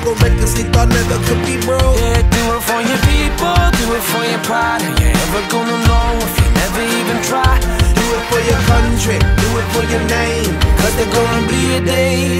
All the records they thought never could be broke. Yeah, do it for your people, do it for your pride. Are you ever gonna know if you never even try? Do it for your country, do it for your name. Cause there's gonna be a day